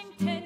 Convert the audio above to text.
Washington.